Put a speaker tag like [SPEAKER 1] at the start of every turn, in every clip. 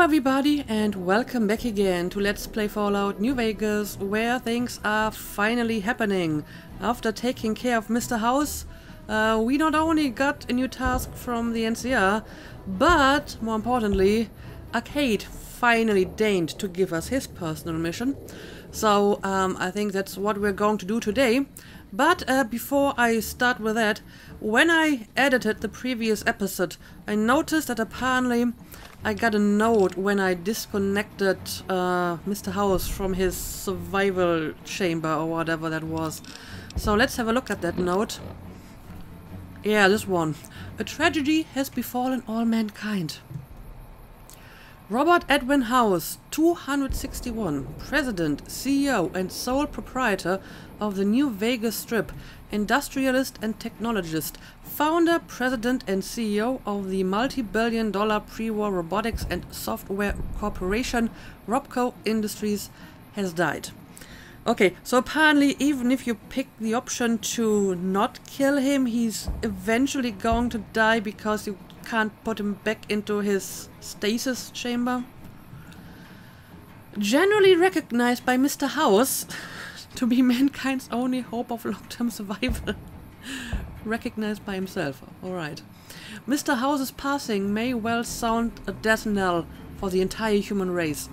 [SPEAKER 1] Everybody and welcome back again to Let's Play Fallout New Vegas where things are finally happening. After taking care of Mr. House, uh, we not only got a new task from the NCR, but more importantly, Arcade finally deigned to give us his personal mission. So um, I think that's what we're going to do today. But uh, before I start with that, when I edited the previous episode, I noticed that apparently I got a note when I disconnected uh, Mr. House from his survival chamber or whatever that was. So let's have a look at that note. Yeah, this one. A tragedy has befallen all mankind. Robert Edwin House, 261, President, CEO and sole proprietor of the New Vegas Strip, industrialist and technologist, founder, president and CEO of the multi-billion dollar pre-war robotics and software corporation Robco Industries, has died. Okay, so apparently even if you pick the option to not kill him, he's eventually going to die because you can't put him back into his stasis chamber. Generally recognized by Mr. House to be mankind's only hope of long-term survival. recognized by himself, alright. Mr. House's passing may well sound a death knell for the entire human race.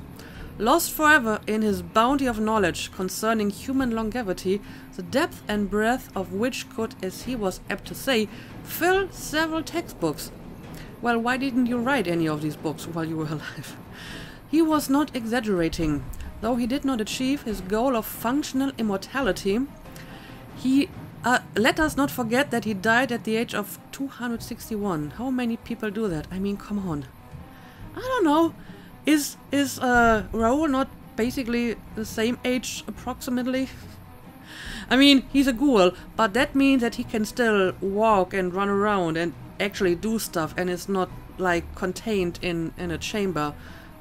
[SPEAKER 1] Lost forever in his bounty of knowledge concerning human longevity, the depth and breadth of which could, as he was apt to say, fill several textbooks well, why didn't you write any of these books while you were alive? He was not exaggerating. Though he did not achieve his goal of functional immortality, he uh, let us not forget that he died at the age of 261. How many people do that? I mean, come on. I don't know. Is is uh, Raoul not basically the same age approximately? I mean, he's a ghoul, but that means that he can still walk and run around and actually do stuff and is not like contained in, in a chamber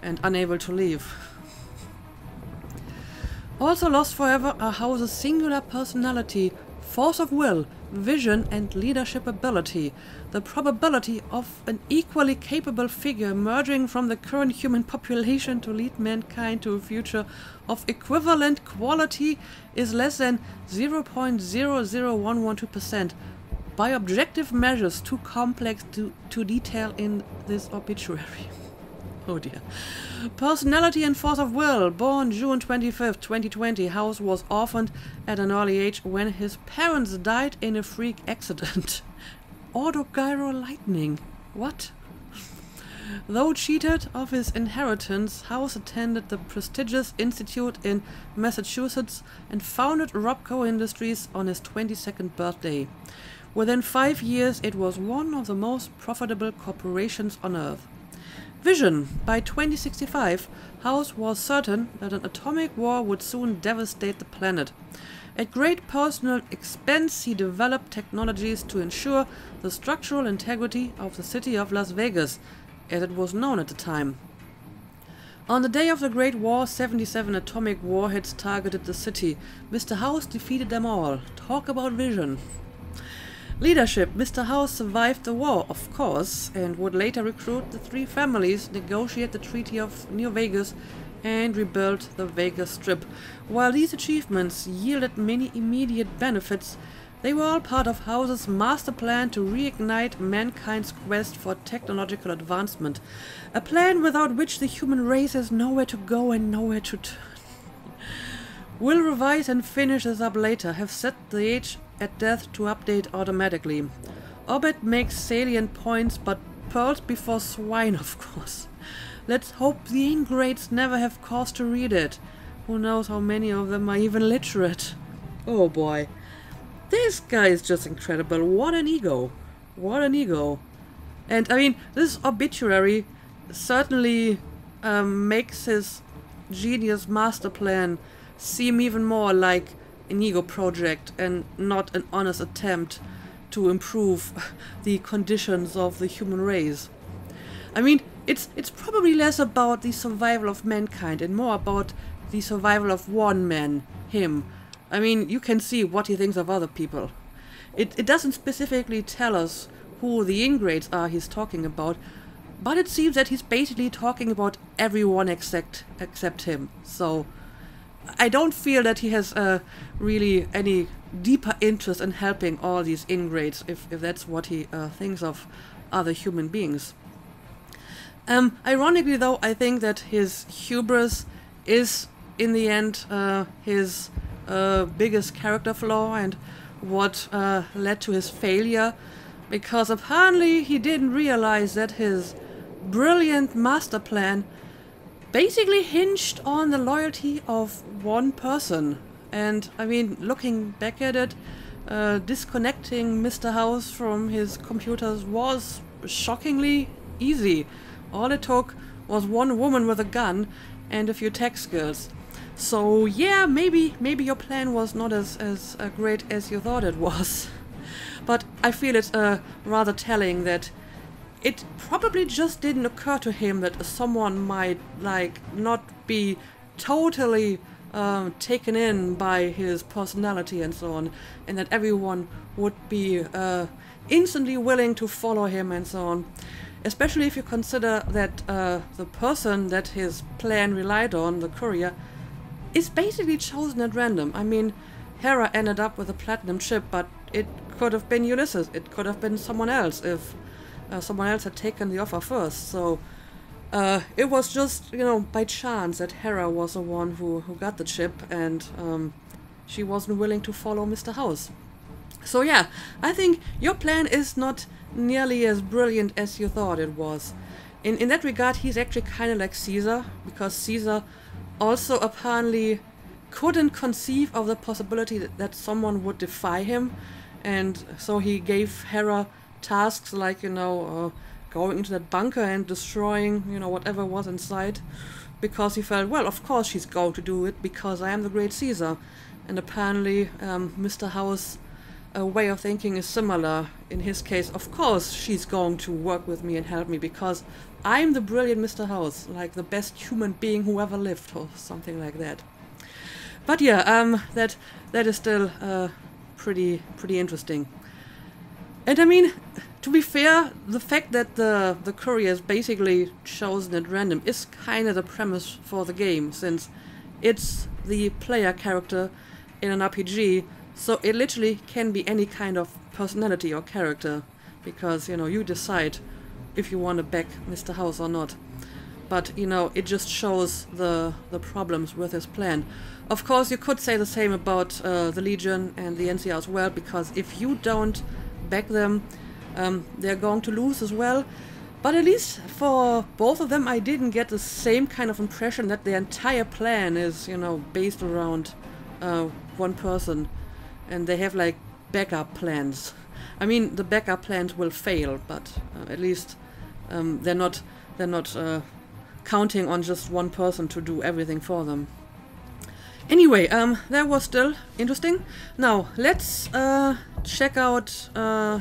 [SPEAKER 1] and unable to leave. Also lost forever are House's singular personality, force of will, vision and leadership ability. The probability of an equally capable figure emerging from the current human population to lead mankind to a future of equivalent quality is less than 0.00112%, by objective measures too complex to, to detail in this obituary. oh dear. Personality and force of will. Born June 25th, 2020, House was orphaned at an early age when his parents died in a freak accident. Autogyro lightning. What? Though cheated of his inheritance, House attended the prestigious institute in Massachusetts and founded Robco Industries on his 22nd birthday. Within five years, it was one of the most profitable corporations on Earth. Vision. By 2065, House was certain that an atomic war would soon devastate the planet. At great personal expense, he developed technologies to ensure the structural integrity of the city of Las Vegas, as it was known at the time. On the day of the Great War, 77 atomic warheads targeted the city. Mr. House defeated them all. Talk about vision. Leadership. Mr. House survived the war, of course, and would later recruit the three families, negotiate the Treaty of New Vegas, and rebuild the Vegas Strip. While these achievements yielded many immediate benefits, they were all part of House's master plan to reignite mankind's quest for technological advancement. A plan without which the human race has nowhere to go and nowhere to turn. We'll revise and finish this up later, have set the age at death to update automatically. Obed makes salient points, but pearls before swine, of course. Let's hope the ingrates never have cause to read it. Who knows how many of them are even literate. Oh boy. This guy is just incredible. What an ego. What an ego. And I mean, this obituary certainly um, makes his genius master plan seem even more like an ego project and not an honest attempt to improve the conditions of the human race. I mean, it's it's probably less about the survival of mankind and more about the survival of one man, him. I mean, you can see what he thinks of other people. It, it doesn't specifically tell us who the ingrates are he's talking about, but it seems that he's basically talking about everyone except except him. So I don't feel that he has uh, really any deeper interest in helping all these ingrates, if, if that's what he uh, thinks of other human beings. Um, ironically, though, I think that his hubris is, in the end, uh, his uh, biggest character flaw and what uh, led to his failure, because apparently he didn't realize that his brilliant master plan basically hinged on the loyalty of one person. And I mean, looking back at it, uh, disconnecting Mr. House from his computers was shockingly easy. All it took was one woman with a gun and a few tech skills. So yeah, maybe maybe your plan was not as as uh, great as you thought it was. but I feel it's uh, rather telling that it probably just didn't occur to him that someone might like not be totally um, taken in by his personality and so on, and that everyone would be uh, instantly willing to follow him and so on. Especially if you consider that uh, the person that his plan relied on, the courier, is basically chosen at random. I mean, Hera ended up with a platinum chip, but it could have been Ulysses. It could have been someone else if uh, someone else had taken the offer first. So uh, it was just, you know, by chance that Hera was the one who, who got the chip and um, she wasn't willing to follow Mr. House. So yeah, I think your plan is not nearly as brilliant as you thought it was. In, in that regard, he's actually kind of like Caesar, because Caesar also apparently couldn't conceive of the possibility that, that someone would defy him, and so he gave Hera tasks like, you know, uh, going into that bunker and destroying, you know, whatever was inside, because he felt, well, of course she's going to do it because I am the great Caesar. And apparently, um, Mr. House' uh, way of thinking is similar. In his case, of course, she's going to work with me and help me because I'm the brilliant Mr. House, like the best human being who ever lived, or something like that. But yeah, um, that that is still uh, pretty pretty interesting. And I mean, to be fair, the fact that the, the courier is basically chosen at random is kind of the premise for the game, since it's the player character in an RPG, so it literally can be any kind of personality or character, because, you know, you decide if you want to back Mr. House or not. But, you know, it just shows the, the problems with his plan. Of course, you could say the same about uh, the Legion and the NCR as well, because if you don't back them. Um, they're going to lose as well. But at least for both of them, I didn't get the same kind of impression that the entire plan is, you know, based around uh, one person. And they have like backup plans. I mean, the backup plans will fail, but uh, at least um, they're not they're not uh, counting on just one person to do everything for them. Anyway, um, that was still interesting. Now, let's uh, check out uh,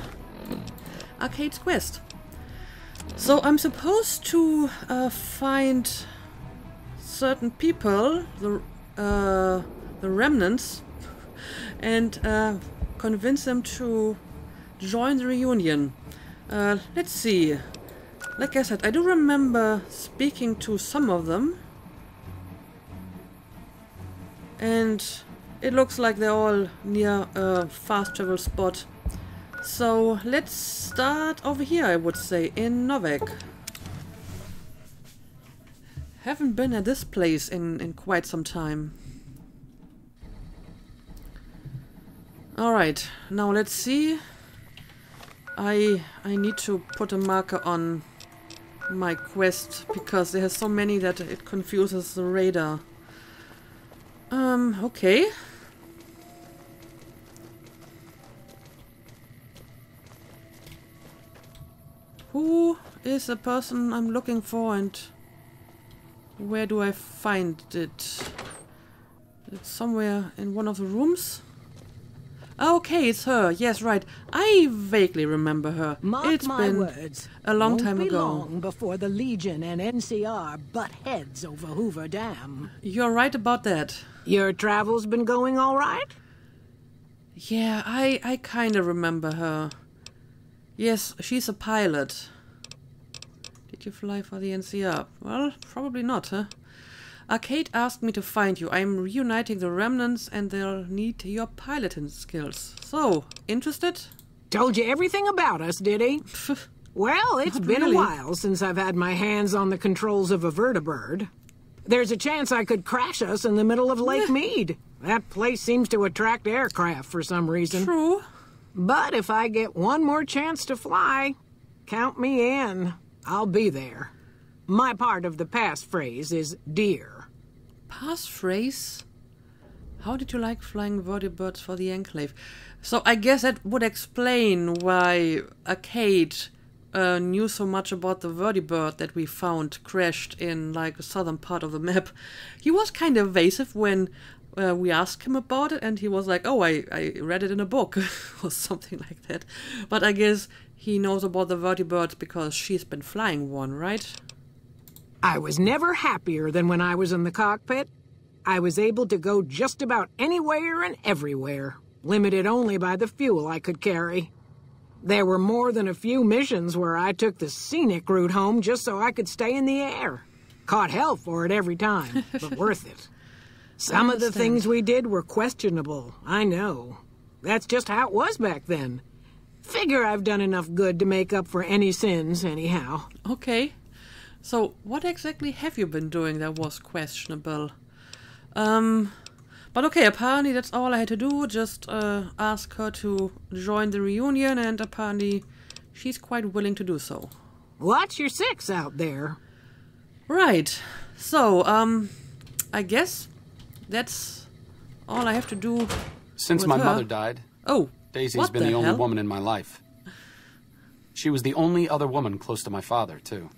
[SPEAKER 1] Arcade's Quest. So I'm supposed to uh, find certain people, the, uh, the remnants, and uh, convince them to join the reunion. Uh, let's see. Like I said, I do remember speaking to some of them and it looks like they're all near a fast travel spot. So let's start over here, I would say, in Novac. Haven't been at this place in, in quite some time. Alright, now let's see. I I need to put a marker on my quest because there are so many that it confuses the radar. Um, okay. Who is the person I'm looking for and where do I find it? It's somewhere in one of the rooms? Okay, it's her. Yes, right. I vaguely remember her.
[SPEAKER 2] Mark
[SPEAKER 1] it's
[SPEAKER 2] my
[SPEAKER 1] been
[SPEAKER 2] words.
[SPEAKER 1] a long
[SPEAKER 2] Won't
[SPEAKER 1] time
[SPEAKER 2] be
[SPEAKER 1] ago.
[SPEAKER 2] long before the Legion and NCR butt heads over Hoover Dam.
[SPEAKER 1] You're right about that.
[SPEAKER 2] Your travels been going all right?
[SPEAKER 1] Yeah, I, I kind of remember her. Yes, she's a pilot. Did you fly for the NCR? Well, probably not, huh? Arcade asked me to find you. I'm reuniting the remnants and they'll need your piloting skills. So, interested?
[SPEAKER 2] Told you everything about us, did he? well, it's
[SPEAKER 1] Not
[SPEAKER 2] been
[SPEAKER 1] really.
[SPEAKER 2] a while since I've had my hands on the controls of a vertibird. There's a chance I could crash us in the middle of Lake Mead. That place seems to attract aircraft for some reason.
[SPEAKER 1] True.
[SPEAKER 2] But if I get one more chance to fly, count me in. I'll be there. My part of the passphrase is dear.
[SPEAKER 1] Passphrase? How did you like flying vertibirds for the Enclave? So I guess that would explain why Arcade uh, knew so much about the vertibird that we found crashed in like the southern part of the map. He was kind of evasive when uh, we asked him about it, and he was like, "Oh, I, I read it in a book," or something like that. But I guess he knows about the vertibirds because she's been flying one, right?
[SPEAKER 2] I was never happier than when I was in the cockpit. I was able to go just about anywhere and everywhere, limited only by the fuel I could carry. There were more than a few missions where I took the scenic route home just so I could stay in the air. Caught hell for it every time, but worth it. Some of the things we did were questionable, I know. That's just how it was back then. Figure I've done enough good to make up for any sins, anyhow.
[SPEAKER 1] Okay. So, what exactly have you been doing that was questionable? Um, but okay, apparently that's all I had to do. Just uh, ask her to join the reunion, and apparently she's quite willing to do so.
[SPEAKER 2] Watch your six out there.
[SPEAKER 1] Right. So, um, I guess that's all I have to do.
[SPEAKER 3] Since my
[SPEAKER 1] her?
[SPEAKER 3] mother died,
[SPEAKER 1] Oh,
[SPEAKER 3] Daisy's
[SPEAKER 1] what
[SPEAKER 3] been the, only
[SPEAKER 1] hell?
[SPEAKER 3] woman in my life. She was the only other woman close to my father, too.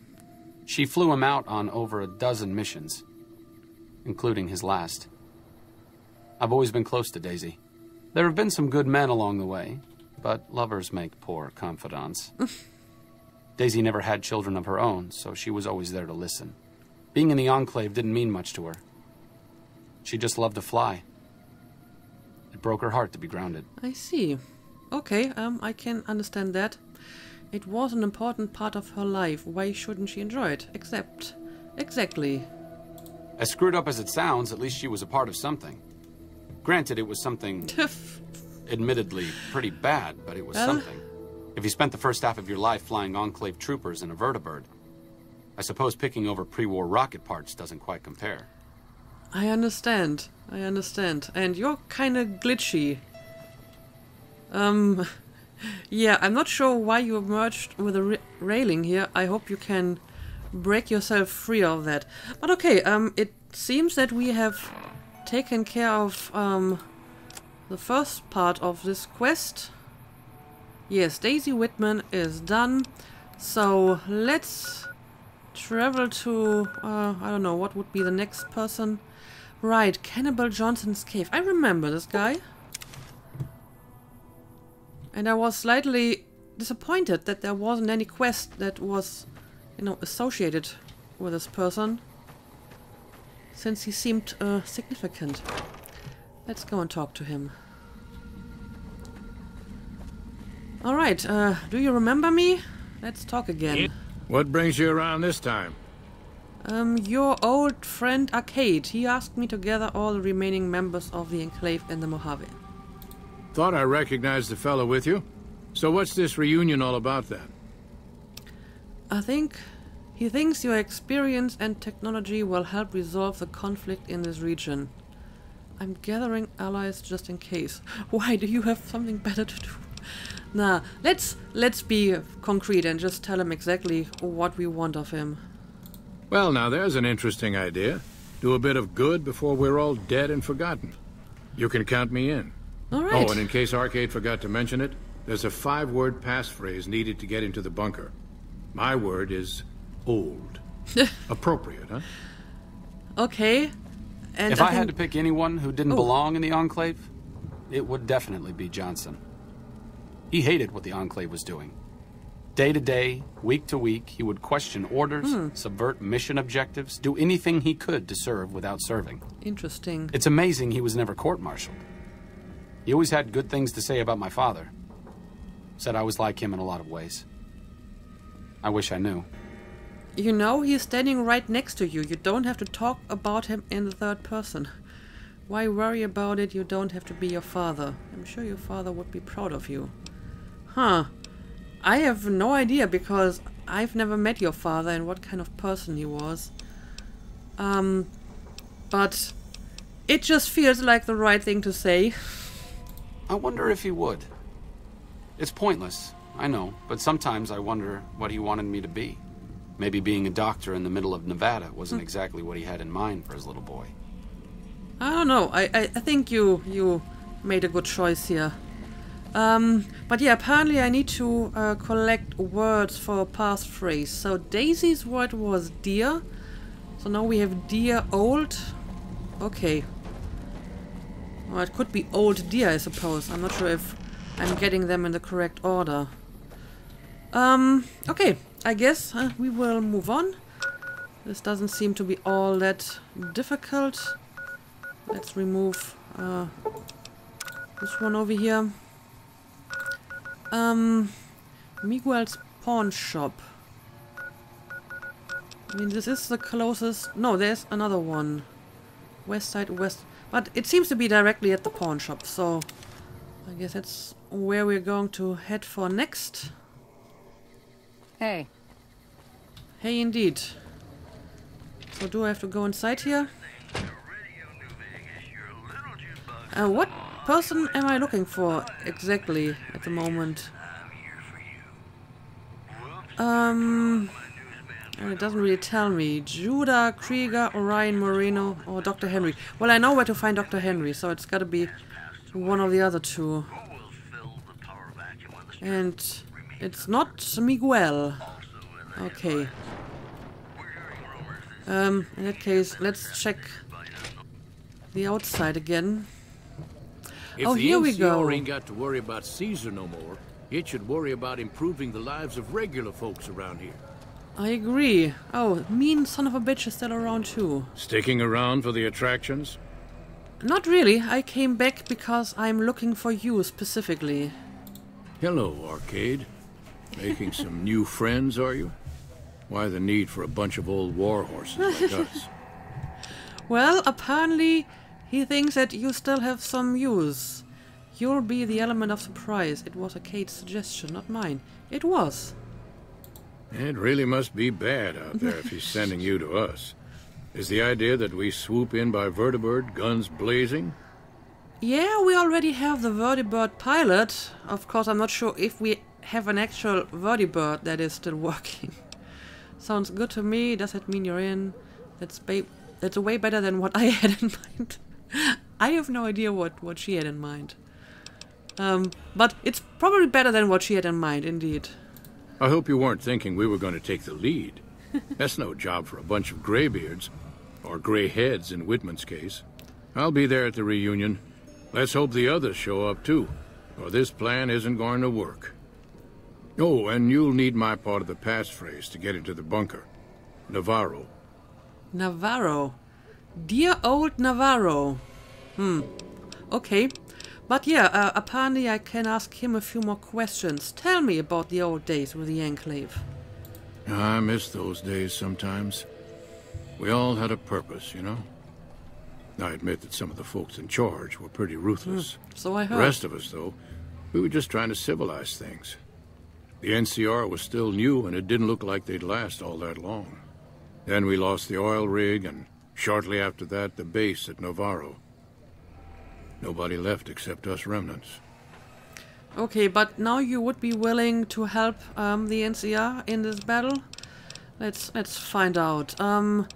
[SPEAKER 3] She flew him out on over a dozen missions, including his last. I've always been close to Daisy. There have been some good men along the way, but lovers make poor confidants. Daisy never had children of her own, so she was always there to listen. Being in the Enclave didn't mean much to her. She just loved to fly. It broke her heart to be grounded.
[SPEAKER 1] I see. Okay, um, I can understand that. It was an important part of her life. Why shouldn't she enjoy it? Except, exactly.
[SPEAKER 3] As screwed up as it sounds, at least she was a part of something. Granted, it was something admittedly pretty bad, but it was
[SPEAKER 1] Well-
[SPEAKER 3] something. If you spent the first half of your life flying Enclave troopers in a vertibird, I suppose picking over pre-war rocket parts doesn't quite compare.
[SPEAKER 1] I understand. I understand. And you're kind of glitchy. Um, yeah, I'm not sure why you merged with a ra- railing here. I hope you can break yourself free of that. But okay, um, it seems that we have taken care of um the first part of this quest. Yes, Daisy Whitman is done. So let's travel to uh, I don't know what would be the next person. Right, Cannibal Johnson's cave. I remember this guy. And I was slightly disappointed that there wasn't any quest that was, you know, associated with this person. Since he seemed uh, significant. Let's go and talk to him. Alright, uh, do you remember me? Let's talk again.
[SPEAKER 4] What brings you around this time?
[SPEAKER 1] Um, your old friend Arcade. He asked me to gather all the remaining members of the Enclave in the Mojave.
[SPEAKER 4] Thought I recognized the fellow with you. So what's this reunion all about then?
[SPEAKER 1] I think he thinks your experience and technology will help resolve the conflict in this region. I'm gathering allies just in case. Why do you have something better to do? Nah, let's let's be concrete and just tell him exactly what we want of him.
[SPEAKER 4] Well, now there's an interesting idea. Do a bit of good before we're all dead and forgotten. You can count me in.
[SPEAKER 1] All right.
[SPEAKER 4] Oh, and in case Arcade forgot to mention it, there's a five-word passphrase needed to get into the bunker. My word is old. Appropriate, huh?
[SPEAKER 1] okay. And
[SPEAKER 3] if I, had
[SPEAKER 1] think-
[SPEAKER 3] to pick anyone who didn't
[SPEAKER 1] Oh.
[SPEAKER 3] belong in the Enclave, it would definitely be Johnson. He hated what the Enclave was doing. Day to day, week to week, he would question orders,
[SPEAKER 1] Hmm.
[SPEAKER 3] subvert mission objectives, do anything he could to serve without serving.
[SPEAKER 1] interesting.
[SPEAKER 3] It's amazing he was never court-martialed. He always had good things to say about my father. Said I was like him in a lot of ways. I wish I knew.
[SPEAKER 1] You know he's standing right next to you. You don't have to talk about him in the third person. Why worry about it? You don't have to be your father. I'm sure your father would be proud of you. Huh. I have no idea because I've never met your father and what kind of person he was. Um, but it just feels like the right thing to say.
[SPEAKER 3] I wonder if he would. It's pointless, I know, but sometimes I wonder what he wanted me to be. Maybe being a doctor in the middle of Nevada wasn't exactly what he had in mind for his little boy.
[SPEAKER 1] I don't know. I, I, I think you you made a good choice here. Um, but yeah, apparently I need to uh, collect words for a passphrase. So Daisy's word was dear. So now we have dear old. Okay. Well, it could be old dear, I suppose. I'm not sure if I'm getting them in the correct order. Um, okay. I guess uh, we will move on. This doesn't seem to be all that difficult. Let's remove uh, this one over here. Um, Miguel's pawn shop. I mean, this is the closest... No, there's another one. West side, west... But it seems to be directly at the pawn shop, so... I guess that's where we're going to head for next.
[SPEAKER 2] Hey,
[SPEAKER 1] Hey, indeed. So do I have to go inside here? Uh, what person am I looking for exactly at the moment? Um, and it doesn't really tell me. Judah, Kreger, Orion, Moreno, or Dr. Henry. Well, I know where to find Dr. Henry, so it's gotta be one of the other two. And it's not Miguel. Okay. Um, in that case, let's check the outside again.
[SPEAKER 4] If
[SPEAKER 1] Oh, here we go.
[SPEAKER 4] ain't got to worry about Caesar no more, it should worry about improving the lives of regular folks around here.
[SPEAKER 1] I agree. Oh, mean son of a bitch is still around too.
[SPEAKER 4] Sticking around for the attractions?
[SPEAKER 1] Not really. I came back because I'm looking for you specifically.
[SPEAKER 4] Hello, Arcade. Making some new friends, are you? Why the need for a bunch of old war horses like us?
[SPEAKER 1] Well, apparently he thinks that you still have some use. You'll be the element of surprise. It was Arcade's suggestion, not mine. It was.
[SPEAKER 4] It really must be bad out there if he's sending you to us. Is the idea that we swoop in by vertibird, guns blazing?
[SPEAKER 1] Yeah, we already have the Vertibird pilot. Of course, I'm not sure if we have an actual Vertibird that is still working. Sounds good to me. Does that mean you're in? That's that's way better than what I had in mind. I have no idea what, what she had in mind. Um, but it's probably better than what she had in mind, indeed.
[SPEAKER 4] I hope you weren't thinking we were going to take the lead. That's no job for a bunch of graybeards. Or gray heads in Whitman's case. I'll be there at the reunion. Let's hope the others show up too, or this plan isn't going to work. Oh, and you'll need my part of the passphrase to get into the bunker. Navarro.
[SPEAKER 1] Navarro. Dear old Navarro. Hmm. Okay. But yeah, uh, apparently I can ask him a few more questions. Tell me about the old days with the Enclave.
[SPEAKER 4] I miss those days sometimes. We all had a purpose, you know? I admit that some of the folks in charge were pretty ruthless.
[SPEAKER 1] So I heard.
[SPEAKER 4] The rest of us, though, we were just trying to civilize things. The NCR was still new, and it didn't look like they'd last all that long. Then we lost the oil rig, and shortly after that, the base at Navarro. Nobody left except us remnants.
[SPEAKER 1] Okay, but now you would be willing to help um, the NCR in this battle? Let's let's find out. Um,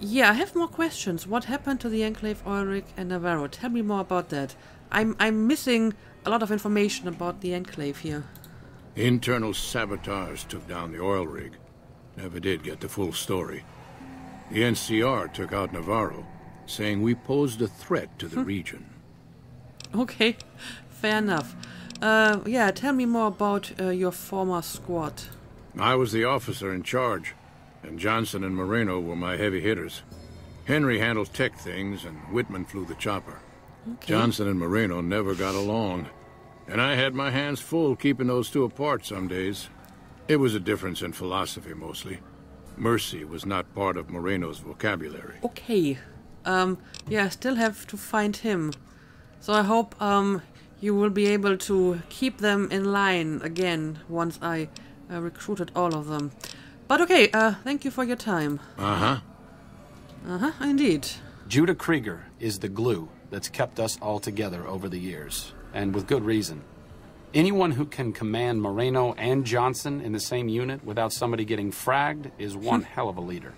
[SPEAKER 1] yeah, I have more questions. What happened to the Enclave, oil rig, and Navarro? Tell me more about that. I'm I'm missing a lot of information about the Enclave here.
[SPEAKER 4] Internal sabotage took down the oil rig. Never did get the full story. The NCR took out Navarro, saying we posed a threat to the region.
[SPEAKER 1] Okay, fair enough. Uh, yeah, tell me more about uh, your former squad.
[SPEAKER 4] I was the officer in charge, and Johnson and Moreno were my heavy hitters. Henry handled tech things, and Whitman flew the chopper.
[SPEAKER 1] Okay.
[SPEAKER 4] Johnson and Moreno never got along, and I had my hands full keeping those two apart some days. It was a difference in philosophy, mostly. Mercy was not part of Moreno's vocabulary.
[SPEAKER 1] Okay. Um, yeah, I still have to find him. So I hope um, you will be able to keep them in line again once I uh, recruited all of them. But okay, uh, thank you for your time.
[SPEAKER 4] Uh huh.
[SPEAKER 1] Uh huh, indeed.
[SPEAKER 3] Judah Kreger is the glue that's kept us all together over the years, and with good reason. Anyone who can command Moreno and Johnson in the same unit without somebody getting fragged is one hell of a leader.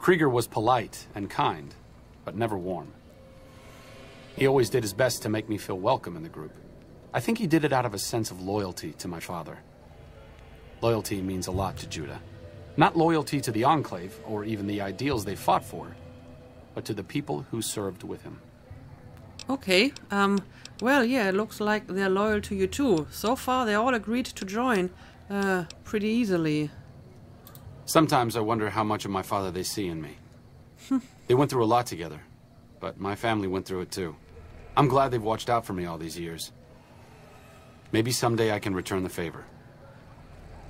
[SPEAKER 3] Kreger was polite and kind, but never warm. He always did his best to make me feel welcome in the group. I think he did it out of a sense of loyalty to my father. Loyalty means a lot to Judah. Not loyalty to the Enclave, or even the ideals they fought for, but to the people who served with him.
[SPEAKER 1] Okay, um, well, yeah, it looks like they're loyal to you too. So far, they all agreed to join, uh, pretty easily.
[SPEAKER 3] Sometimes I wonder how much of my father they see in me. they went through a lot together, but my family went through it too. I'm glad they've watched out for me all these years. Maybe someday I can return the favor.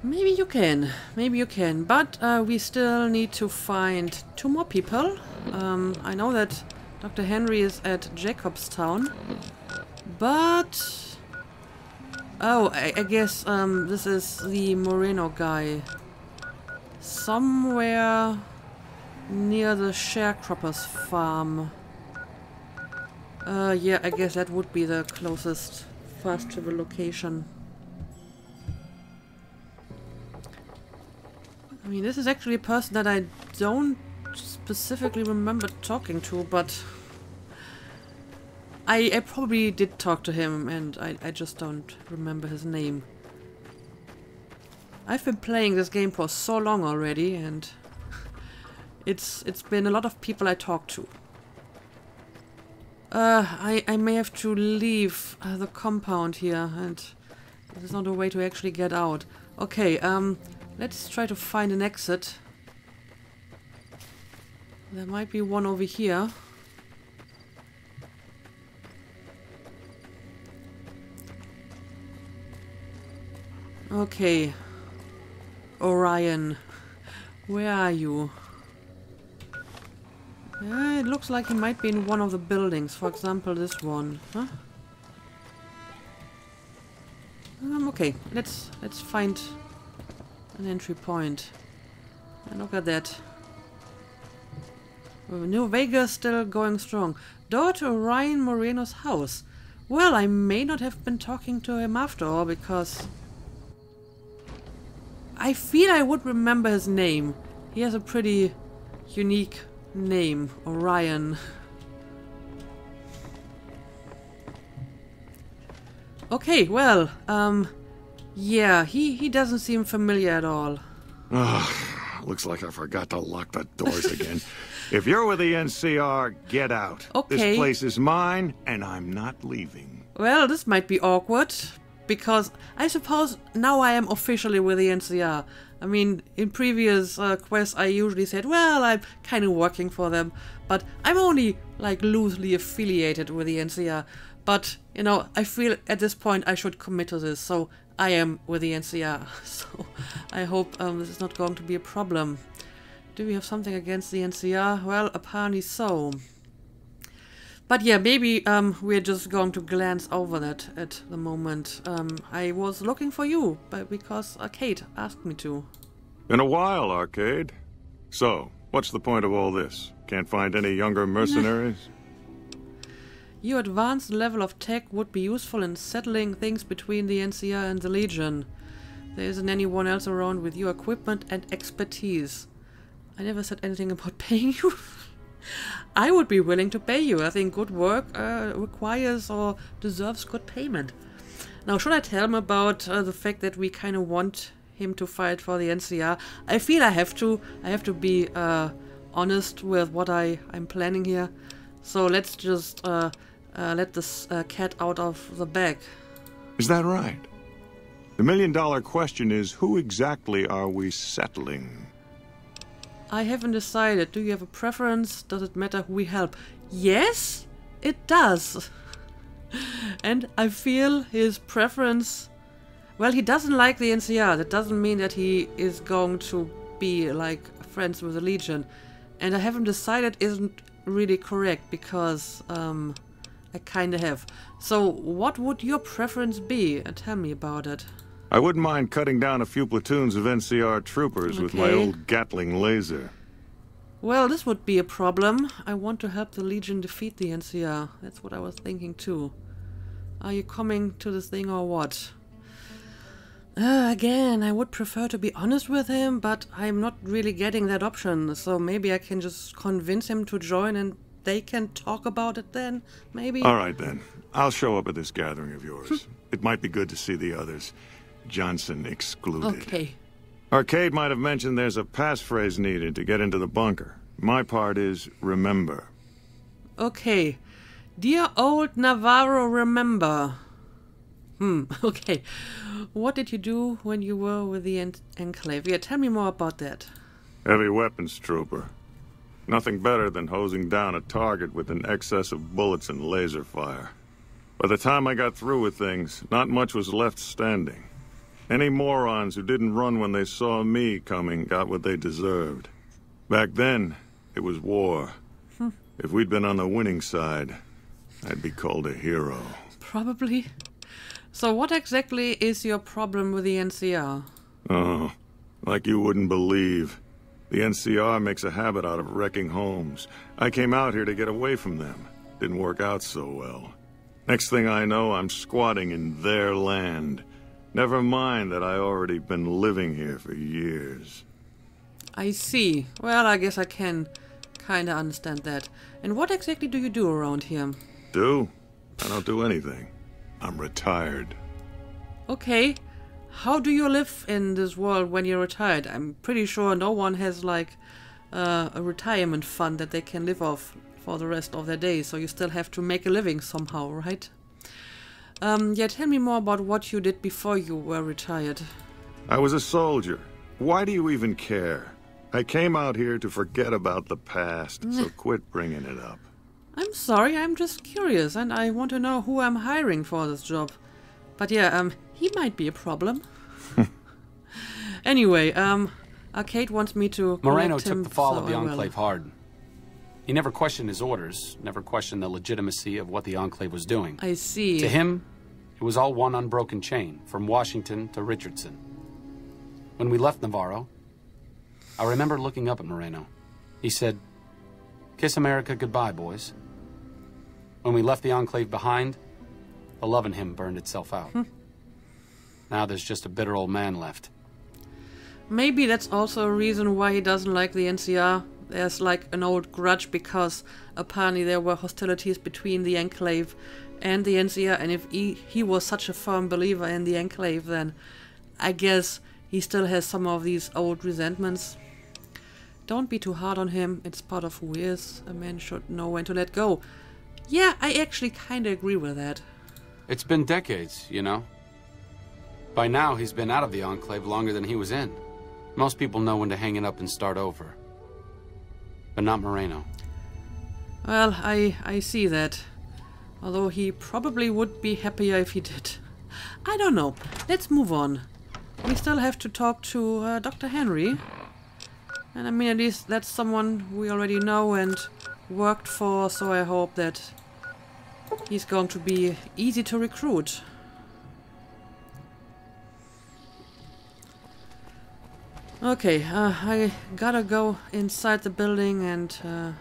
[SPEAKER 1] Maybe you can, maybe you can, but uh, we still need to find two more people. Um, I know that Dr. Henry is at Jacobstown, but... Oh, I, I guess um, this is the Moreno guy. Somewhere near the sharecropper's farm. Uh, yeah, I guess that would be the closest fast travel location. I mean, this is actually a person that I don't specifically remember talking to, but I, I probably did talk to him and I, I just don't remember his name. I've been playing this game for so long already and it's it's been a lot of people I talked to. Uh, I, I may have to leave uh, the compound here and there's not a way to actually get out. Okay, um, let's try to find an exit. There might be one over here. Okay. Orion. Where are you? Yeah, it looks like he might be in one of the buildings. For example, this one. Huh? Um, okay, let's let's find an entry point. And look at that. Oh, New Vegas still going strong. Door to Orion Moreno's house. Well, I may not have been talking to him after all, because... I feel I would remember his name. He has a pretty unique name. Orion. Okay, well, um... Yeah, he, he doesn't seem familiar at all.
[SPEAKER 5] Looks like I forgot to lock the doors again. if you're with the NCR, get out.
[SPEAKER 1] Okay.
[SPEAKER 5] This place is mine, and I'm not leaving.
[SPEAKER 1] Well, this might be awkward, because I suppose now I am officially with the NCR. I mean, in previous uh, quests, I usually said, well, I'm kind of working for them, but I'm only like loosely affiliated with the NCR. But, you know, I feel at this point I should commit to this, so I am with the NCR. So I hope um, this is not going to be a problem. Do we have something against the NCR? Well, apparently so. But yeah, maybe um, we're just going to glance over that at the moment. Um, I was looking for you, but because Arcade asked me to.
[SPEAKER 5] Been a while, Arcade. So, what's the point of all this? Can't find any younger mercenaries?
[SPEAKER 1] Your advanced level of tech would be useful in settling things between the NCR and the Legion. There isn't anyone else around with your equipment and expertise. I never said anything about paying you. I would be willing to pay you. I think good work uh, requires or deserves good payment. Now, should I tell him about uh, the fact that we kind of want him to fight for the NCR? I feel I have to. I have to be uh, honest with what I I'm planning here. So let's just uh, uh, let this uh, cat out of the bag.
[SPEAKER 5] Is that right? The million dollar question is who exactly are we settling?
[SPEAKER 1] I haven't decided. Do you have a preference? Does it matter who we help? Yes, it does. and I feel his preference. Well, he doesn't like the NCR. That doesn't mean that he is going to be like friends with the Legion. And I haven't decided isn't really correct because um, I kinda have. So, what would your preference be? Uh, tell me about it.
[SPEAKER 5] I wouldn't mind cutting down a few platoons of NCR troopers with my old Gatling laser.
[SPEAKER 1] Well, this would be a problem. I want to help the Legion defeat the NCR. That's what I was thinking too. Are you coming to this thing or what? Uh, again, I would prefer to be honest with him, but I'm not really getting that option. So maybe I can just convince him to join and they can talk about it then, maybe?
[SPEAKER 5] All right, then. I'll show up at this gathering of yours. it might be good to see the others. Johnson excluded.
[SPEAKER 1] Okay.
[SPEAKER 5] Arcade might have mentioned there's a passphrase needed to get into the bunker. My part is remember.
[SPEAKER 1] Okay. Dear old Navarro, remember. Hmm, okay. What did you do when you were with the en- Enclave? Yeah, tell me more about that.
[SPEAKER 5] Heavy weapons trooper. Nothing better than hosing down a target with an excess of bullets and laser fire. By the time I got through with things, not much was left standing. Any morons who didn't run when they saw me coming got what they deserved. Back then, it was war. Hmm. If we'd been on the winning side, I'd be called a hero.
[SPEAKER 1] Probably. So, what exactly is your problem with the NCR?
[SPEAKER 5] Oh, like you wouldn't believe. The NCR makes a habit out of wrecking homes. I came out here to get away from them. Didn't work out so well. Next thing I know, I'm squatting in their land. Never mind that I already been living here for years.
[SPEAKER 1] I see. Well, I guess I can kinda understand that. And what exactly do you do around here?
[SPEAKER 5] Do? I don't do anything. I'm retired.
[SPEAKER 1] Okay. How do you live in this world when you're retired? I'm pretty sure no one has like uh, a retirement fund that they can live off for the rest of their days, so you still have to make a living somehow, right? Um, yeah, tell me more about what you did before you were retired.
[SPEAKER 5] I was a soldier. Why do you even care? I came out here to forget about the past, so quit bringing it up.
[SPEAKER 1] I'm sorry, I'm just curious, and I want to know who I'm hiring for this job. But yeah, um, he might be a problem. anyway, um, Arcade wants me to
[SPEAKER 3] Moreno
[SPEAKER 1] collect him,
[SPEAKER 3] took the fall
[SPEAKER 1] so
[SPEAKER 3] of the
[SPEAKER 1] I will.
[SPEAKER 3] Enclave hard. He never questioned his orders, never questioned the legitimacy of what the Enclave was doing.
[SPEAKER 1] I see.
[SPEAKER 3] To him, it was all one unbroken chain, from Washington to Richardson. When we left Navarro, I remember looking up at Moreno. He said, Kiss America goodbye, boys. When we left the Enclave behind, the love in him burned itself out. Hmm. now there's just a bitter old man left.
[SPEAKER 1] Maybe that's also a reason why he doesn't like the NCR. There's like an old grudge because apparently there were hostilities between the Enclave and the NCR, and if he, he was such a firm believer in the Enclave, then I guess he still has some of these old resentments. Don't be too hard on him, it's part of who he is. A man should know when to let go. Yeah, I actually kinda agree with that.
[SPEAKER 3] It's been decades, you know. By now, he's been out of the Enclave longer than he was in. Most people know when to hang it up and start over. But not Moreno.
[SPEAKER 1] Well, I I see that. Although he probably would be happier if he did. I don't know. Let's move on. We still have to talk to uh, Dr. Henry. And I mean, at least that's someone we already know and worked for, so I hope that he's going to be easy to recruit. Okay, uh, I gotta go inside the building and uh,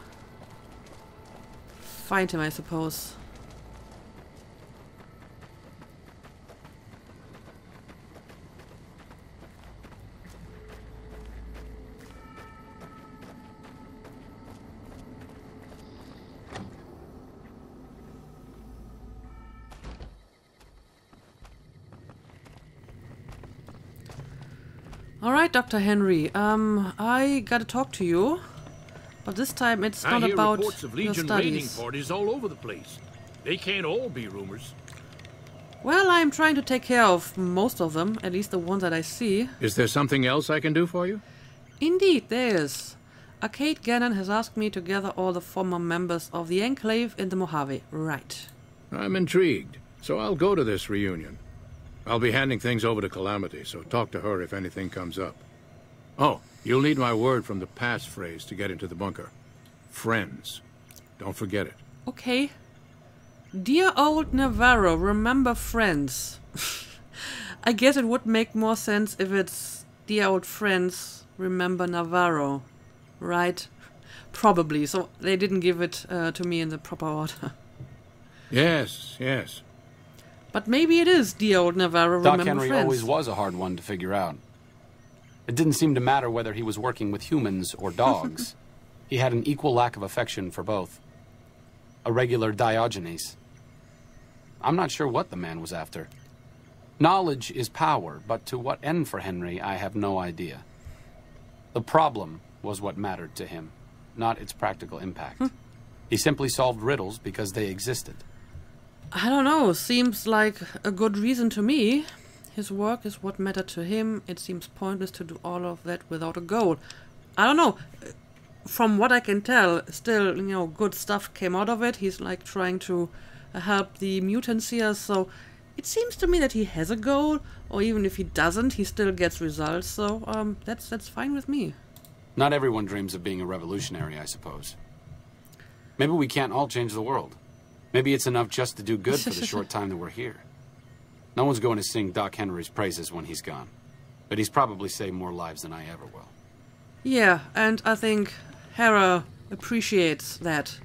[SPEAKER 1] find him, I suppose. Dr. Henry. Um, I gotta talk to you, but this time it's
[SPEAKER 4] I
[SPEAKER 1] not
[SPEAKER 4] hear
[SPEAKER 1] about
[SPEAKER 4] reports of
[SPEAKER 1] your
[SPEAKER 4] Legion raiding parties all over the place. They can't all be rumors.
[SPEAKER 1] Well, I'm trying to take care of most of them, at least the ones that I see.
[SPEAKER 4] Is there something else I can do for you?
[SPEAKER 1] Indeed, there is. Arcade Gannon has asked me to gather all the former members of the Enclave in the Mojave. Right.
[SPEAKER 4] I'm intrigued, so I'll go to this reunion. I'll be handing things over to Calamity, so talk to her if anything comes up. Oh, you'll need my word from the passphrase to get into the bunker. Friends. Don't forget it.
[SPEAKER 1] Okay. Dear old Navarro, remember friends. I guess it would make more sense if it's Dear old friends, remember Navarro. Right? Probably. So they didn't give it uh, to me in the proper order.
[SPEAKER 4] Yes, yes.
[SPEAKER 1] But maybe it is old Navarro,
[SPEAKER 3] Doc Henry
[SPEAKER 1] friends.
[SPEAKER 3] always was a hard one to figure out. It didn't seem to matter whether he was working with humans or dogs. he had an equal lack of affection for both. A regular Diogenes. I'm not sure what the man was after. Knowledge is power, but to what end for Henry, I have no idea. The problem was what mattered to him, not its practical impact. He simply solved riddles because they existed.
[SPEAKER 1] I don't know. Seems like a good reason to me. His work is what mattered to him. It seems pointless to do all of that without a goal. I don't know. From what I can tell, still, you know, good stuff came out of it. He's like trying to uh, help the mutants here, so it seems to me that he has a goal, or even if he doesn't, he still gets results. So um, that's that's fine with me.
[SPEAKER 3] Not everyone dreams of being a revolutionary, I suppose. Maybe we can't all change the world. Maybe it's enough just to do good for the short time that we're here. No one's going to sing Doc Henry's praises when he's gone. But he's probably saved more lives than I ever will.
[SPEAKER 1] Yeah, and I think Hera appreciates that.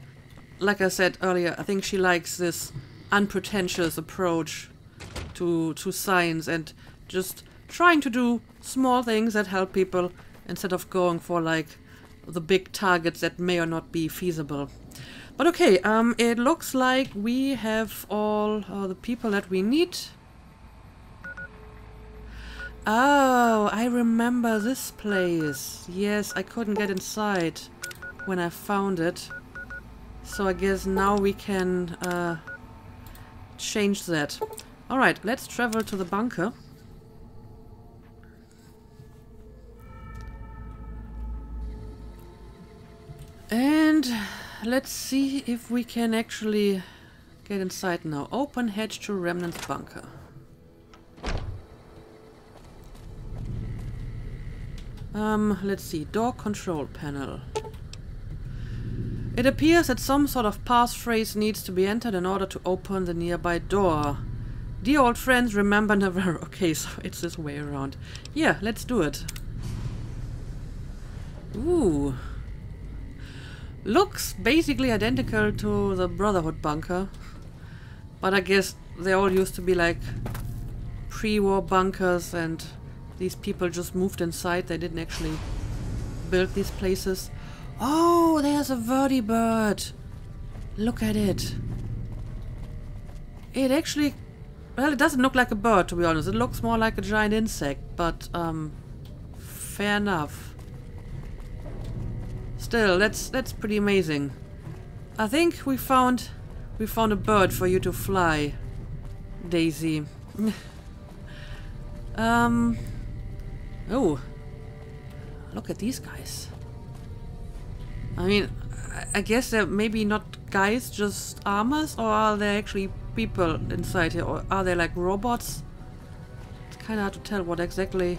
[SPEAKER 1] Like I said earlier, I think she likes this unpretentious approach to to science and just trying to do small things that help people instead of going for like the big targets that may or not be feasible. But okay, um, it looks like we have all uh, the people that we need. Oh, I remember this place. Yes, I couldn't get inside when I found it. So I guess now we can uh, change that. Alright, let's travel to the bunker. And let's see if we can actually get inside now. Open hatch to Remnant's bunker. Um, let's see. Door control panel. It appears that some sort of passphrase needs to be entered in order to open the nearby door. Dear old friends, remember never... Okay, so it's this way around. Yeah, let's do it. Ooh. Looks basically identical to the Brotherhood bunker. But I guess they all used to be like pre-war bunkers and these people just moved inside. They didn't actually build these places. Oh, there's a vertibird. Look at it. It actually... Well, it doesn't look like a bird, to be honest. It looks more like a giant insect, but, um... Fair enough. Still, that's that's pretty amazing. I think we found we found a bird for you to fly, Daisy. um. Oh, look at these guys. I mean, I- guess they're maybe not guys, just armors, or are they actually people inside here, or are they like robots? It's kind of hard to tell what exactly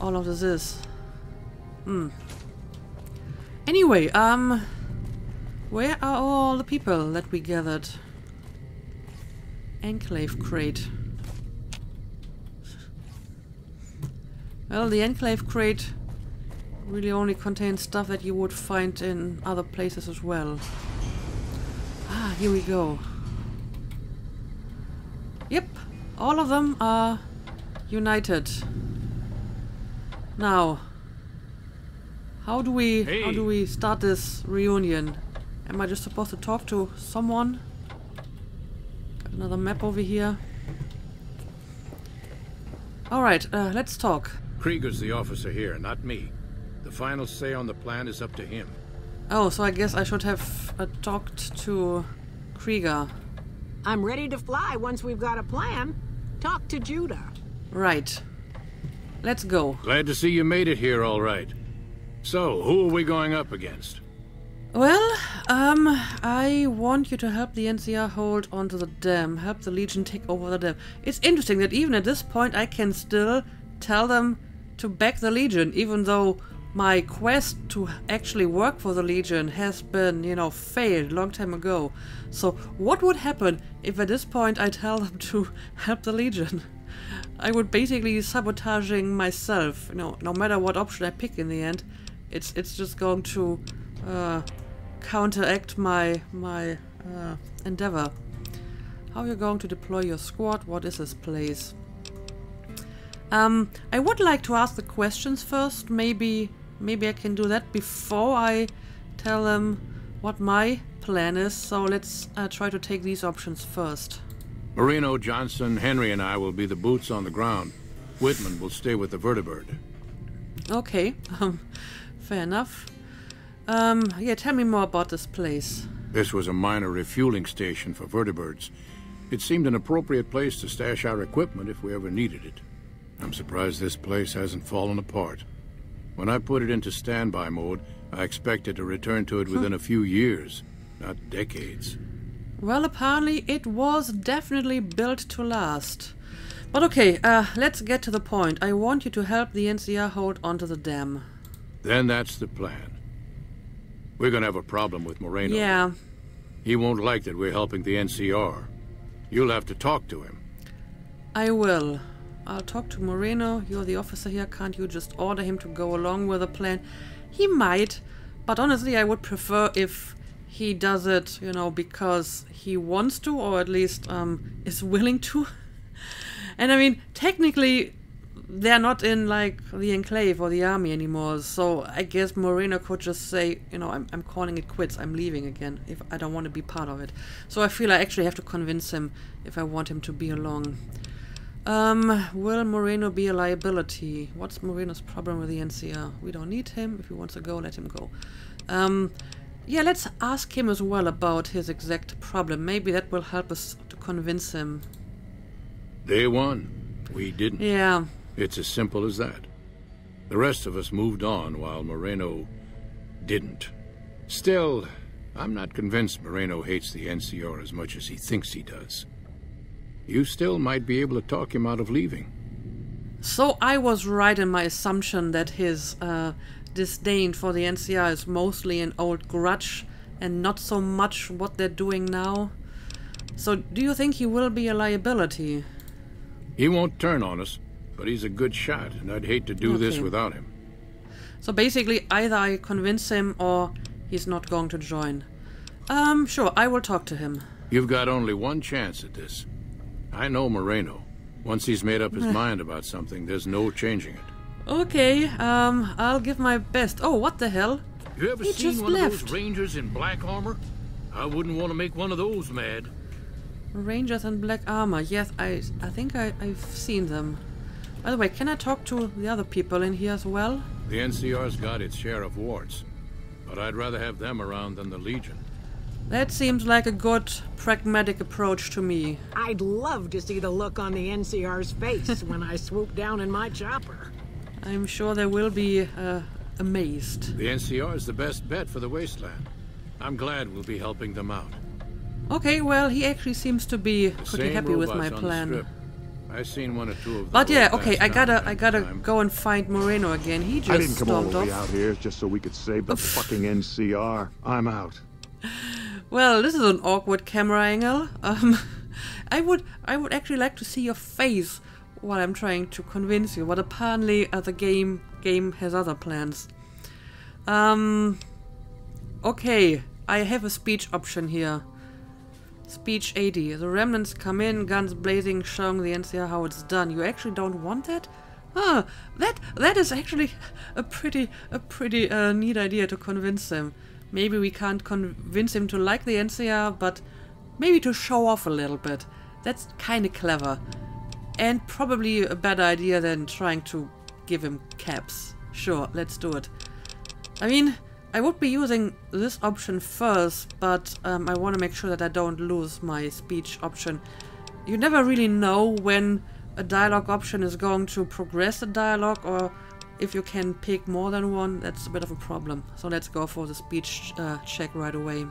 [SPEAKER 1] all of this is. Hmm. Anyway, um, where are all the people that we gathered? Enclave crate. Well, the Enclave crate really only contains stuff that you would find in other places as well. Ah, here we go. Yep, all of them are united. Now, how do we how do we start this reunion? Am I just supposed to talk to someone? Got another map over here. Alright, uh, let's talk.
[SPEAKER 4] Kreger's the officer here, not me. The final say on the plan is up to him.
[SPEAKER 1] Oh, so I guess I should have uh, talked to Krieger.
[SPEAKER 2] I'm ready to fly once we've got a plan. Talk to Judah.
[SPEAKER 1] Right. Let's go.
[SPEAKER 4] Glad to see you made it here all right. So, who are we going up against?
[SPEAKER 1] Well, um, I want you to help the NCR hold onto the dam, help the Legion take over the dam. It's interesting that even at this point I can still tell them to back the Legion, even though my quest to actually work for the Legion has been, you know, failed long time ago. So what would happen if at this point I tell them to help the Legion? I would basically sabotaging myself. You know, no matter what option I pick in the end, it's it's just going to uh, counteract my my uh, endeavor. How are you going to deploy your squad? What is this place? Um, I would like to ask the questions first. Maybe maybe I can do that before I tell them what my plan is. So let's uh, try to take these options first.
[SPEAKER 4] Moreno, Johnson, Henry, and I will be the boots on the ground. Whitman will stay with the vertibird.
[SPEAKER 1] Okay, um, fair enough. Um, yeah, tell me more about this place.
[SPEAKER 4] This was a minor refueling station for vertibirds. It seemed an appropriate place to stash our equipment if we ever needed it. I'm surprised this place hasn't fallen apart. When I put it into standby mode, I expected to return to it within a few years, not decades.
[SPEAKER 1] Well, apparently it was definitely built to last. But okay, uh, let's get to the point. I want you to help the NCR hold onto the dam.
[SPEAKER 4] Then that's the plan. We're gonna have a problem with Moreno.
[SPEAKER 1] Yeah,
[SPEAKER 4] He won't like that we're helping the NCR. You'll have to talk to him.
[SPEAKER 1] I will. I'll talk to Moreno. You're the officer here. Can't you just order him to go along with the plan? He might, but honestly, I would prefer if he does it, you know, because he wants to, or at least um, is willing to. and I mean, technically, they're not in like the enclave or the army anymore. So I guess Moreno could just say, you know, I'm, I'm calling it quits. I'm leaving again if I don't want to be part of it. So I feel I actually have to convince him if I want him to be along. Um, will Moreno be a liability? What's Moreno's problem with the NCR? We don't need him. If he wants to go, let him go. Um, yeah, let's ask him as well about his exact problem. Maybe that will help us to convince him.
[SPEAKER 4] Day one, we didn't.
[SPEAKER 1] Yeah,
[SPEAKER 4] It's as simple as that. The rest of us moved on while Moreno didn't. Still, I'm not convinced Moreno hates the NCR as much as he thinks he does. You still might be able to talk him out of leaving.
[SPEAKER 1] So I was right in my assumption that his uh, disdain for the NCR is mostly an old grudge and not so much what they're doing now. So do you think he will be a liability?
[SPEAKER 4] He won't turn on us, but he's a good shot, and I'd hate to do this without him.
[SPEAKER 1] So basically, either I convince him or he's not going to join. Um, sure, I will talk to him.
[SPEAKER 4] You've got only one chance at this. I know Moreno. Once he's made up his mind about something, there's no changing it.
[SPEAKER 1] Okay, um, I'll give my best. Oh, what the hell?
[SPEAKER 4] You ever
[SPEAKER 1] He
[SPEAKER 4] seen
[SPEAKER 1] just
[SPEAKER 4] one of those rangers in black armor? I wouldn't want to make one of those mad.
[SPEAKER 1] Rangers in black armor. Yes, I, I think I, I've seen them. By the way, can I talk to the other people in here as well?
[SPEAKER 4] The NCR's got its share of warts, but I'd rather have them around than the Legion.
[SPEAKER 1] That seems like a good, pragmatic approach to me.
[SPEAKER 2] I'd love to see the look on the NCR's face when I swoop down in my chopper.
[SPEAKER 1] I'm sure they will be uh, amazed.
[SPEAKER 4] The NCR is the best bet for the wasteland. I'm glad we'll be helping them out.
[SPEAKER 1] Okay, well, he actually seems to be
[SPEAKER 4] The
[SPEAKER 1] pretty happy with my
[SPEAKER 4] robots on the
[SPEAKER 1] plan.
[SPEAKER 4] Strip. I seen one or two of them.
[SPEAKER 1] But yeah, okay, I gotta, I gotta
[SPEAKER 4] time.
[SPEAKER 1] go and find Moreno again. He just
[SPEAKER 5] I didn't come all the way out here just so we could save the fucking NCR. I'm out.
[SPEAKER 1] Well, this is an awkward camera angle. Um, I would, I would actually like to see your face while I'm trying to convince you. But apparently, uh, the game game has other plans. Um, okay, I have a speech option here. Speech 80. The remnants come in, guns blazing, showing the NCR how it's done. You actually don't want that? Ah, that that is actually a pretty a pretty uh, neat idea to convince them. Maybe we can't convince him to like the NCR, but maybe to show off a little bit. That's kind of clever, and probably a better idea than trying to give him caps. Sure, let's do it. I mean, I would be using this option first, but um, I want to make sure that I don't lose my speech option. You never really know when a dialogue option is going to progress the dialogue, or if you can pick more than one, that's a bit of a problem. So let's go for the speech uh, check right away.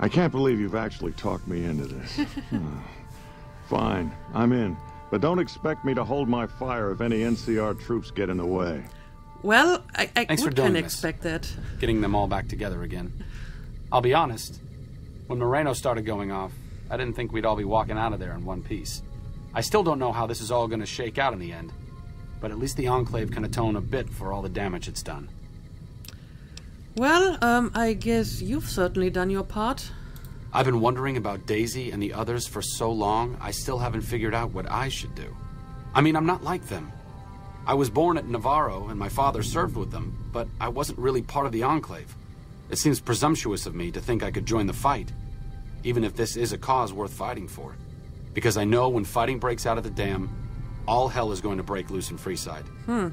[SPEAKER 5] I can't believe you've actually talked me into this. Hmm. Fine, I'm in. But don't expect me to hold my fire if any NCR troops get in the way.
[SPEAKER 1] Well, I, I
[SPEAKER 3] Thanks for
[SPEAKER 1] would
[SPEAKER 3] doing
[SPEAKER 1] kind of
[SPEAKER 3] this.
[SPEAKER 1] expect that.
[SPEAKER 3] Getting them all back together again. I'll be honest. When Moreno started going off, I didn't think we'd all be walking out of there in one piece. I still don't know how this is all going to shake out in the end. But at least the Enclave can atone a bit for all the damage it's done.
[SPEAKER 1] Well, um, I guess you've certainly done your part.
[SPEAKER 3] I've been wondering about Daisy and the others for so long, I still haven't figured out what I should do. I mean, I'm not like them. I was born at Navarro and my father served with them, but I wasn't really part of the Enclave. It seems presumptuous of me to think I could join the fight, even if this is a cause worth fighting for. Because I know when fighting breaks out at the dam, all hell is going to break loose in Freeside.
[SPEAKER 1] Hmm.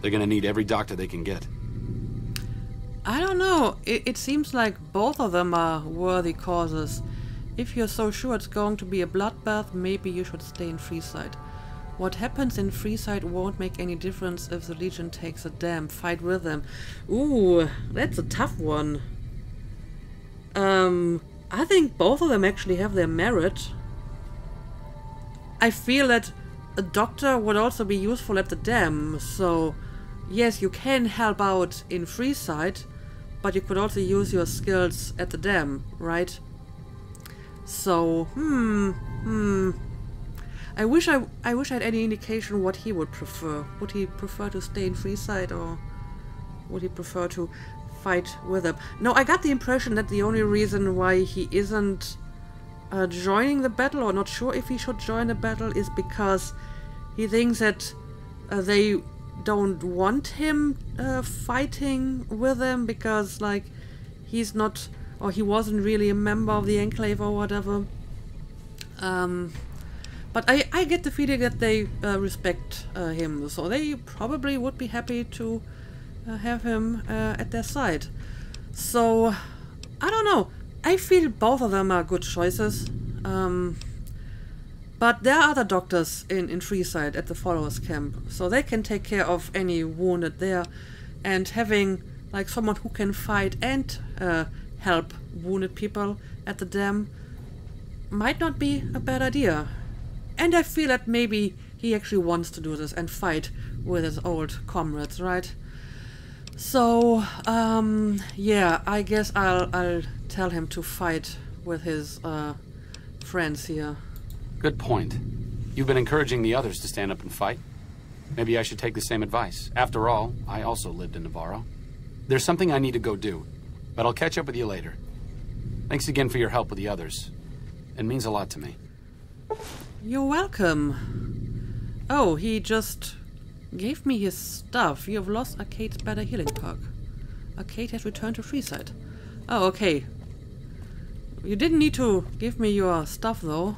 [SPEAKER 3] They're going to need every doctor they can get.
[SPEAKER 1] I don't know. It, it seems like both of them are worthy causes. If you're so sure it's going to be a bloodbath, maybe you should stay in Freeside. What happens in Freeside won't make any difference if the Legion takes a dam. Fight with them. Ooh, that's a tough one. Um, I think both of them actually have their merit. I feel that a doctor would also be useful at the dam, so yes, you can help out in Freeside, but you could also use your skills at the dam, right? So, hmm, hmm. I wish I, I wish I had any indication what he would prefer. Would he prefer to stay in Freeside or would he prefer to fight with them? No, I got the impression that the only reason why he isn't uh, joining the battle or not sure if he should join the battle is because he thinks that uh, they don't want him uh, fighting with them because like he's not or he wasn't really a member of the enclave or whatever um, but I, I get the feeling that they uh, respect uh, him so they probably would be happy to uh, have him uh, at their side so I don't know I feel both of them are good choices um, but there are other doctors in, in Freeside at the followers camp, so they can take care of any wounded there. And having like someone who can fight and uh, help wounded people at the dam might not be a bad idea. And I feel that maybe he actually wants to do this and fight with his old comrades, right? So, um, yeah, I guess I'll I'll tell him to fight with his uh, friends here.
[SPEAKER 3] Good point. You've been encouraging the others to stand up and fight. Maybe I should take the same advice. After all, I also lived in Navarro. There's something I need to go do, but I'll catch up with you later. Thanks again for your help with the others. It means a lot to me.
[SPEAKER 1] You're welcome. Oh, he just gave me his stuff. You have lost Arcade's better healing perk. Arcade has returned to Freeside. Oh, okay. You didn't need to give me your stuff, though.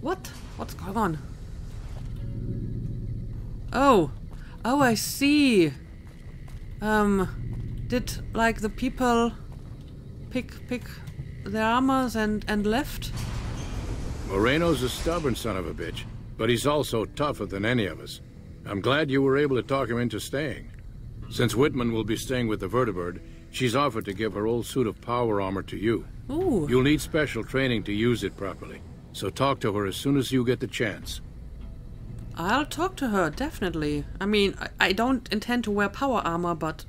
[SPEAKER 1] What? What's going on? Oh. Oh, I see. Um, did, like, the people pick, pick their armors and, and left?
[SPEAKER 4] Moreno's a stubborn son of a bitch, but he's also tougher than any of us. I'm glad you were able to talk him into staying. Since Whitman will be staying with the Vertibird, she's offered to give her old suit of power armor to you.
[SPEAKER 1] Ooh.
[SPEAKER 4] You'll need special training to use it properly, so talk to her as soon as you get the chance.
[SPEAKER 1] I'll talk to her, definitely. I mean, I, I don't intend to wear power armor, but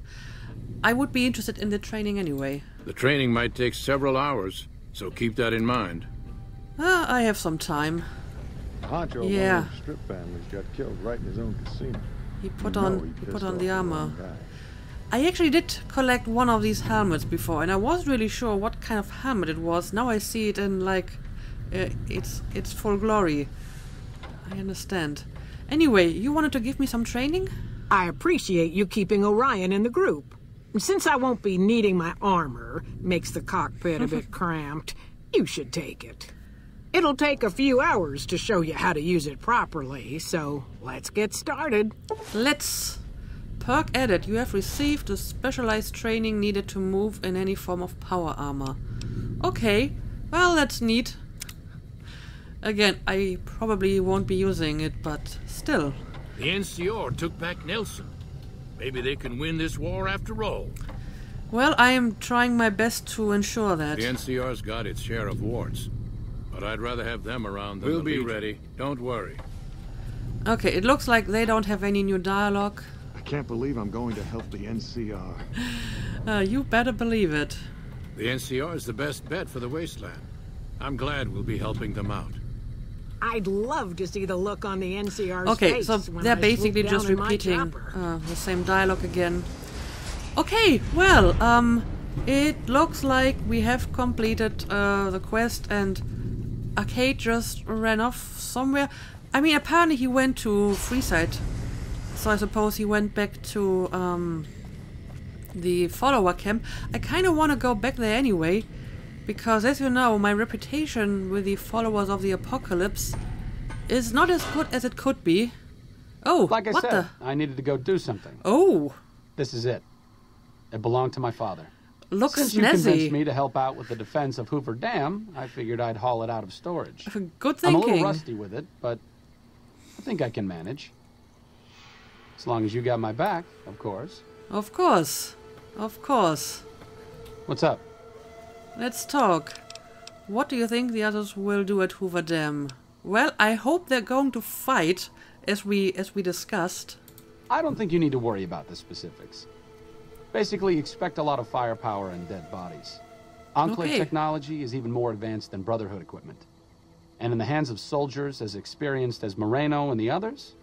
[SPEAKER 1] I would be interested in the training anyway.
[SPEAKER 4] The training might take several hours, so keep that in mind.
[SPEAKER 1] Ah, I have some time.
[SPEAKER 6] Honcho
[SPEAKER 1] Yeah.
[SPEAKER 6] one of the strip families got killed right in his own casino.
[SPEAKER 1] He put
[SPEAKER 6] You
[SPEAKER 1] on
[SPEAKER 6] know
[SPEAKER 1] he put on the armor.
[SPEAKER 6] guy.
[SPEAKER 1] I actually did collect one of these helmets before, and I wasn't really sure what kind of helmet it was. Now I see it in like uh, it's it's full glory. I understand. Anyway, you wanted to give me some training?
[SPEAKER 2] I appreciate you keeping Orion in the group. Since I won't be needing my armor, makes the cockpit a bit cramped, you should take it. It'll take a few hours to show you how to use it properly, so let's get started.
[SPEAKER 1] Let's. Perk added. You have received the specialized training needed to move in any form of power armor. Okay, well that's neat. Again, I probably won't be using it, but still.
[SPEAKER 4] The NCR took back Nelson. Maybe they can win this war after all.
[SPEAKER 1] Well, I am trying my best to ensure that.
[SPEAKER 4] The NCR's got its share of warts, but I'd rather have them around than
[SPEAKER 7] We'll
[SPEAKER 4] the
[SPEAKER 7] be
[SPEAKER 4] Legion.
[SPEAKER 7] ready.
[SPEAKER 4] Don't worry.
[SPEAKER 1] Okay, it looks like they don't have any new dialogue.
[SPEAKER 6] I can't believe I'm going to help the NCR.
[SPEAKER 1] Uh, you better believe it.
[SPEAKER 4] The NCR is the best bet for the wasteland. I'm glad we'll be helping them out.
[SPEAKER 2] I'd love to see the look on the NCR's
[SPEAKER 1] Okay,
[SPEAKER 2] face
[SPEAKER 1] so
[SPEAKER 2] when
[SPEAKER 1] they're
[SPEAKER 2] I swoop
[SPEAKER 1] basically
[SPEAKER 2] down
[SPEAKER 1] just
[SPEAKER 2] in my
[SPEAKER 1] repeating
[SPEAKER 2] chopper.
[SPEAKER 1] uh, the same dialogue again. Okay, well, um, it looks like we have completed uh, the quest and Arcade just ran off somewhere. I mean, apparently he went to Freeside, so I suppose he went back to um, the follower camp. I kind of want to go back there anyway, because as you know, my reputation with the followers of the apocalypse is not as good as it could be. Oh,
[SPEAKER 3] Like I
[SPEAKER 1] what
[SPEAKER 3] said,
[SPEAKER 1] the?
[SPEAKER 3] I needed to go do something.
[SPEAKER 1] Oh,
[SPEAKER 3] This is it. It belonged to my father.
[SPEAKER 1] Looks
[SPEAKER 3] Since you convinced me to help out with the defense of Hoover Dam, I figured I'd haul it out of storage.
[SPEAKER 1] Good thinking.
[SPEAKER 3] I'm a little rusty with it, but I think I can manage. As long as you got my back, of course.
[SPEAKER 1] Of course, of course.
[SPEAKER 3] What's up?
[SPEAKER 1] Let's talk. What do you think the others will do at Hoover Dam? Well, I hope they're going to fight, as we as we discussed.
[SPEAKER 3] I don't think you need to worry about the specifics. Basically, expect a lot of firepower and dead bodies. Enclave
[SPEAKER 1] Okay.
[SPEAKER 3] technology is even more advanced than Brotherhood equipment. And in the hands of soldiers as experienced as Moreno and the others,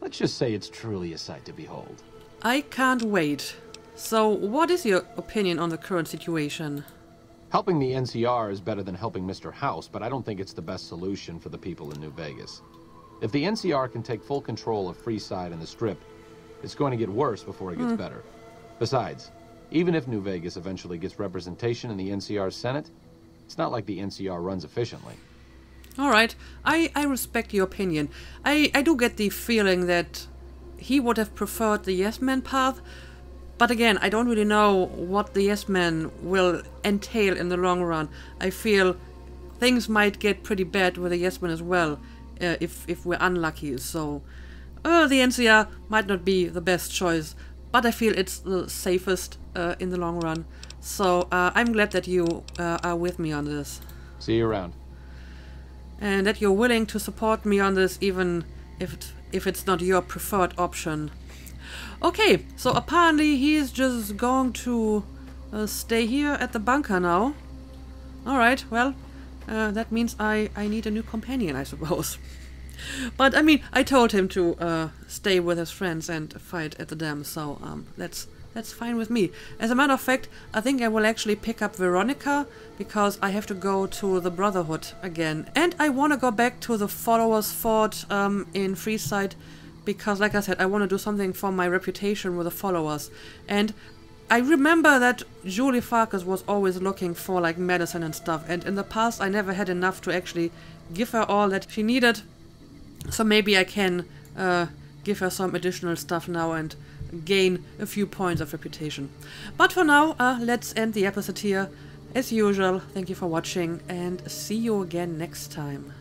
[SPEAKER 3] let's just say it's truly a sight to behold.
[SPEAKER 1] I can't wait. So, what is your opinion on the current situation?
[SPEAKER 7] Helping the NCR is better than helping Mr. House, but I don't think it's the best solution for the people in New Vegas. If the NCR can take full control of Freeside and the Strip, it's going to get worse before it gets hmm. better. Besides, even if New Vegas eventually gets representation in the NCR Senate, it's not like the NCR runs efficiently.
[SPEAKER 1] All right, I, I respect your opinion. I, I do get the feeling that he would have preferred the yes man path, but again, I don't really know what the yes man will entail in the long run. I feel things might get pretty bad with the yes man as well uh, if, if we're unlucky. So, uh, the NCR might not be the best choice, but I feel it's the safest uh, in the long run. So, uh, I'm glad that you uh, are with me on this
[SPEAKER 7] See you around.
[SPEAKER 1] and that you're willing to support me on this even if it, if it's not your preferred option. Okay, so apparently he's just going to uh, stay here at the bunker now. All right, well, uh, that means I I need a new companion, I suppose. But I mean, I told him to uh, stay with his friends and fight at the dam, so um, that's that's fine with me. As a matter of fact, I think I will actually pick up Veronica because I have to go to the Brotherhood again, and I want to go back to the Followers Fort um, in Freeside because, like I said, I want to do something for my reputation with the followers. And I remember that Julie Farkas was always looking for like medicine and stuff, and in the past I never had enough to actually give her all that she needed. So maybe I can uh, give her some additional stuff now and gain a few points of reputation. But for now, uh, let's end the episode here. As usual, thank you for watching and see you again next time.